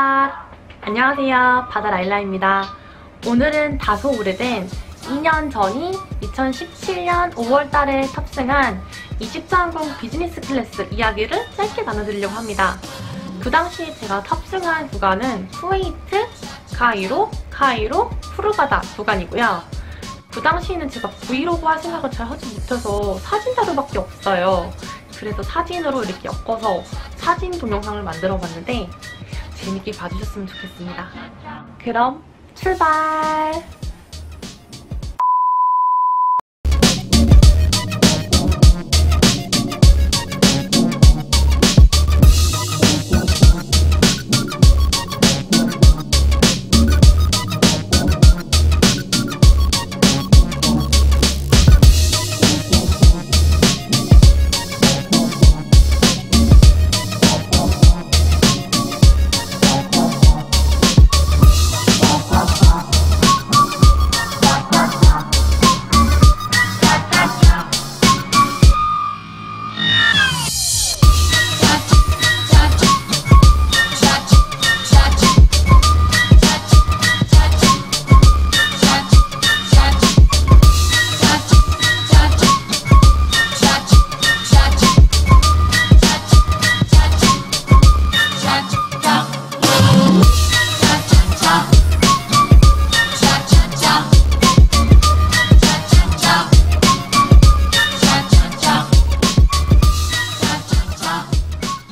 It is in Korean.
출발! 안녕하세요. 바다 라일라입니다. 오늘은 다소 오래된 2년 전인 2017년 5월달에 탑승한 이집트항공 비즈니스 클래스 이야기를 짧게 나눠드리려고 합니다. 그 당시 제가 탑승한 구간은 쿠웨이트, 카이로, 카이로, 후르가다 구간이고요. 그 당시에는 제가 브이로그 할 생각을 잘 하지 못해서 사진 자료밖에 없어요. 그래서 사진으로 이렇게 엮어서 사진 동영상을 만들어 봤는데 재밌게 봐주셨으면 좋겠습니다. 그럼 출발! 当